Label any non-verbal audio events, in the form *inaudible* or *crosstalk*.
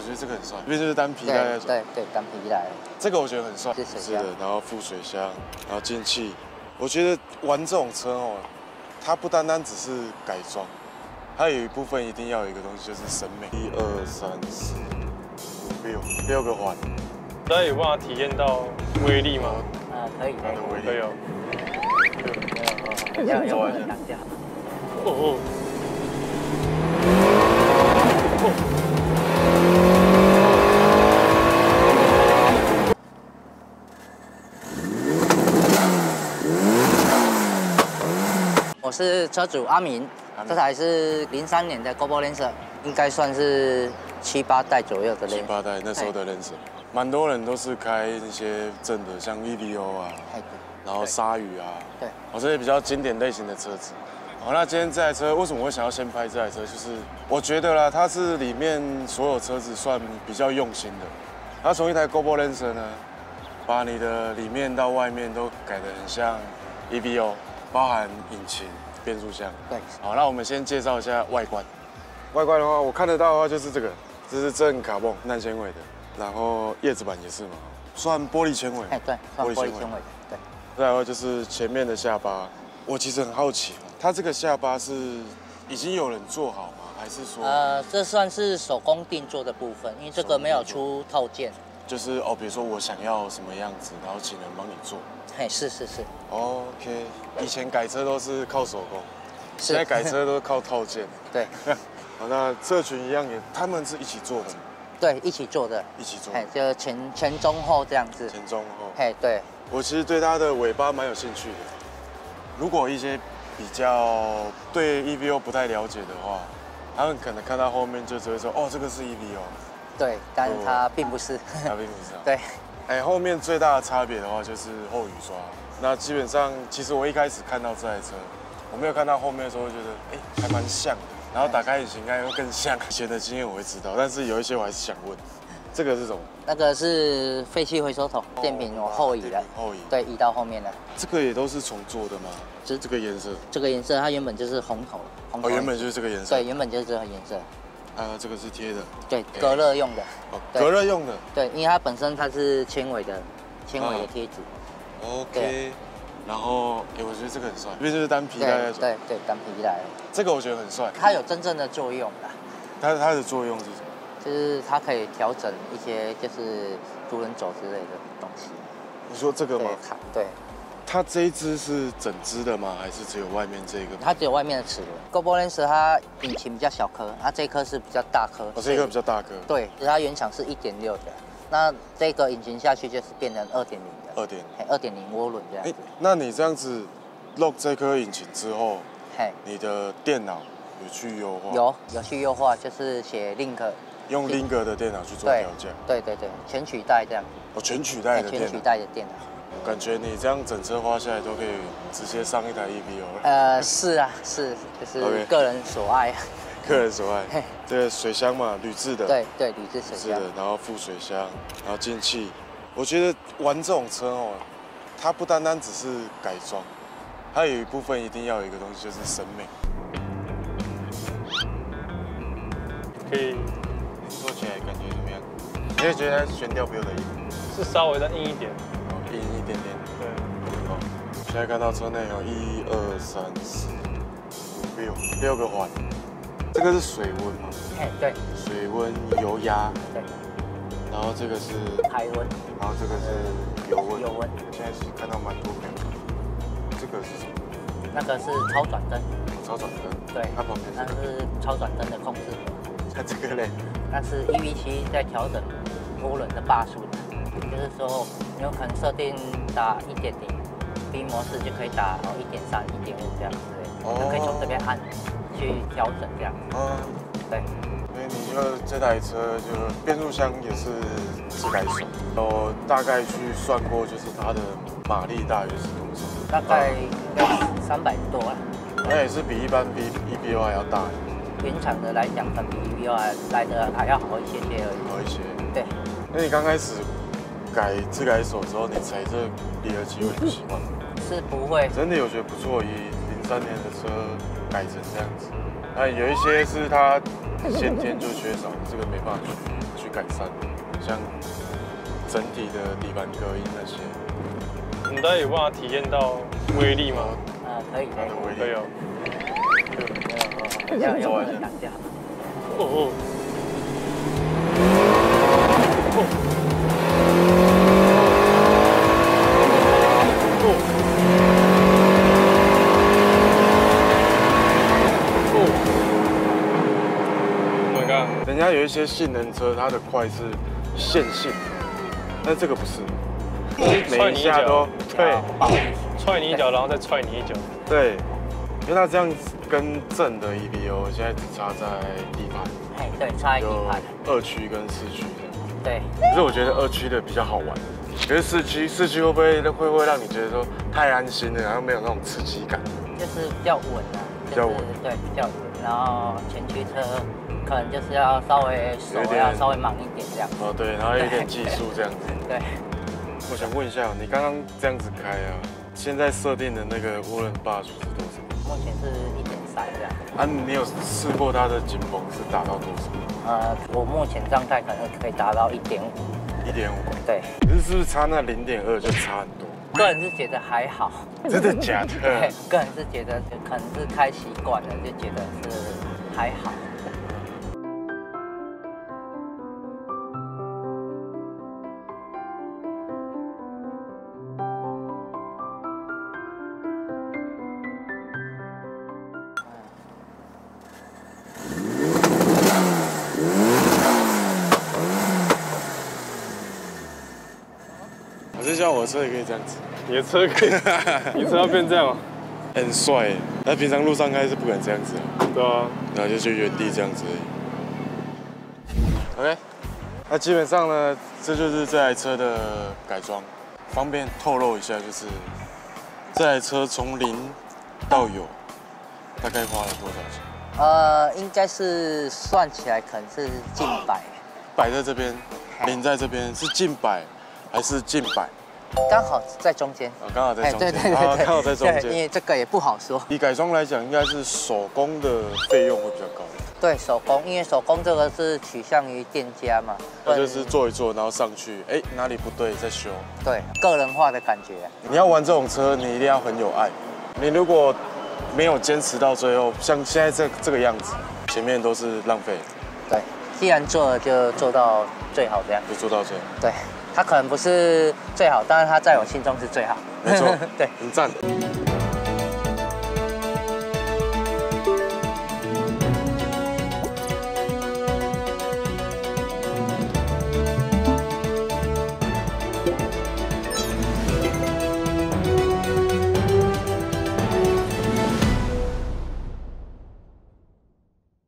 我觉得这个很帅，因为就是单皮带那种。对对，单皮带。这个我觉得很帅，是水箱的，然后副水箱，然后进气。我觉得玩这种车哦，它不单单只是改装，它有一部分一定要有一个东西，就是审美。一二三四五六六个环，大家有办法体验到威力吗？啊，可以，它的威可以力。哦。要要要挡掉。哦哦。我是车主阿明，这台是零三年的 Gobo Lancer，应该算是七八代左右的七 Lancer。八代那时候的 Lancer，蛮多人都是开那些正的，像 EVO 啊，哎然后鲨鱼啊，对，哦这些比较经典类型的车子。好，那今天这台车为什么会想要先拍这台车？就是我觉得啦，它是里面所有车子算比较用心的。它从一台 Gobo Lancer 呢，把你的里面到外面都改得很像 EVO，包含引擎、变速箱。对，好，那我们先介绍一下外观。外观的话，我看得到的话就是这个，这是正卡泵耐纤维的，然后叶子板也是嘛，算玻璃纤维。哎对，算玻璃纤维的，对。再来的话就是前面的下巴，我其实很好奇，它这个下巴是已经有人做好吗？还是说呃，这算是手工定做的部分，因为这个没有出套件。就是哦，比如说我想要什么样子，然后请人帮你做。嘿，是是是，OK，以前改车都是靠手工，现在改车都是靠套件。*laughs* 对 *laughs* 好，那社群一样也，他们是一起做的吗，对，一起做的。一起做，哎，就前前中后这样子。前中后。哎，对，我其实对它的尾巴蛮有兴趣的。如果一些比较对 EVO 不太了解的话，他们可能看到后面就只会说，哦，这个是 EVO，对，但是它并不是。它并不是啊。*laughs* 对，哎，后面最大的差别的话就是后雨刷。那基本上，其实我一开始看到这台车，我没有看到后面的时候，觉得哎还蛮像的。然后打开引擎盖又更像。以前的经验我会知道，*laughs* 但是有一些我还是想问，这个是什么？那个是废气回收桶，电瓶我后移了电，瓶后移。对，移到后面了。这个也都是重做的吗？这这个颜色？这个颜色它原本就是红头，红头哦，原本就是这个颜色。对，原本就是这个颜色。啊，这个是贴的。对，隔热用的。哦，隔热用的。对，因为它本身它是纤维的，纤维的贴纸。OK。然后，哎，我觉得这个很帅，因为就是单皮带那种。对对对，单皮带，这个我觉得很帅。它有真正的作用啦，它它的作用是什么？就是它可以调整一些就是独轮轴之类的东西。你说这个吗？，它对，它这一只是整只的吗？还是只有外面这个？它只有外面的齿轮。Go b o l a n c e 它引擎比较小颗，它这颗是比较大颗。哦，这颗比较大颗。对，它原厂是一点六的，那这个引擎下去就是变成二点零的，二点。嘿，二点零涡轮这样哎子。，那你这样子 lock 这颗引擎之后，嘿，你的电脑有去优化？有有去优化，就是写 link，用 Link 的电脑去做对调教。对对对，全取代这样，哦，全取代嘿全取的电脑。代的电脑。感觉你这样整车花下来都可以直接上一台 EVO 了。呃，是啊，是，就是个人所爱。个人所爱嘿。这个水箱嘛，铝制的。对对，铝制水箱是的。，然后副水箱，然后进气。我觉得玩这种车哦，它不单单只是改装，它有一部分一定要有一个东西，就是审美。可以坐起来感觉怎么样？你会觉得它悬吊比我的硬，是稍微的硬一点。现在看到车内有一二三四五六六个环，这个是水温嘛？嘿，对水温、油压，对，然后这个是，排温、然后这个是油温。油温，现在是看到蛮多片的。这个是什么？那个是超转灯，超转灯。对，它旁边那，是超转灯的控制钮，它这个嘞，那是 EV 七在调整涡轮的把数的，就是说你有可能设定打一点零 B 模式就可以打哦一点三、一点五这样之类的，哦就可以从这边按去调整这样，嗯，对。所以你就这台车就变速箱也是自来水，我大概去算过，就是它的马力大约是多少？大概应该三百多啊。那也是比一般 B EBO 还要大，原厂的来讲，可能比 EVO 还来的还要好一些些而已。好一些。对，那你刚开始改自改手之后，你踩这离合器会不习惯吗？是不会。真的有觉得不错，以零三年的车改成这样子。那有一些是它先天就缺少，这个没办法去去改善，像整体的底盘隔音那些。你大家有办法体验到威力吗？啊，可以可以它的，威力可以哦。这样有点挡架。哦哦。有一些性能车，它的快是线性，但这个不是，每一下都对。保踹你一脚，然后再踹你一脚。对，因为它这样跟正的 EPO 现在只差在底盘，哎，对，差一有盘，二驱跟四驱的。对，可是我觉得二驱的比较好玩，觉得四驱四驱会不会会不会让你觉得说太安心了，然后没有那种刺激感？就是比较稳啊，比较稳。对，比较稳。然后前驱车可能就是要稍微手要稍微忙一点这样。哦，对，然后有点技术这样子。*laughs* 对，我想问一下，你刚刚这样子开啊，现在设定的那个涡轮霸数是多少？目前是一点三这样。啊，你有试过它的紧绷是达到多少？呃，我目前状态可能可以达到一点五。一点五。对，可是是不是差那零点二就差很多？个人是觉得还好。真的假 *laughs* 对的？，个人是觉得可能是开习惯了，就觉得是还好。像我的车也可以这样子，你的车可以，你车要变这样哦？*laughs* 很帅耶。那平常路上开是不敢这样子啊，对啊。然后就去原地这样子而已。OK，那基本上呢，这就是这台车的改装。方便透露一下，就是这台车从零到有，大概花了多少钱？呃，应该是算起来可能是近百，摆在这边，零在这边是近百还是近百？刚好在中间。啊，刚好在中间，对对对刚好在中间因间。为这个也不好说。以改装来讲，应该是手工的费用会比较高，对手工，因为手工这个是取向于店家嘛，那就是做一做，然后上去，哎，哪里不对再修。对个人化的感觉。你要玩这种车，你一定要很有爱。你如果没有坚持到最后，像现在这这个样子，前面都是浪费，对，既然做了就做到最好这样。就做到最好。对，它可能不是最好，但是他在我心中是最好。没错 *laughs* 对。很赞。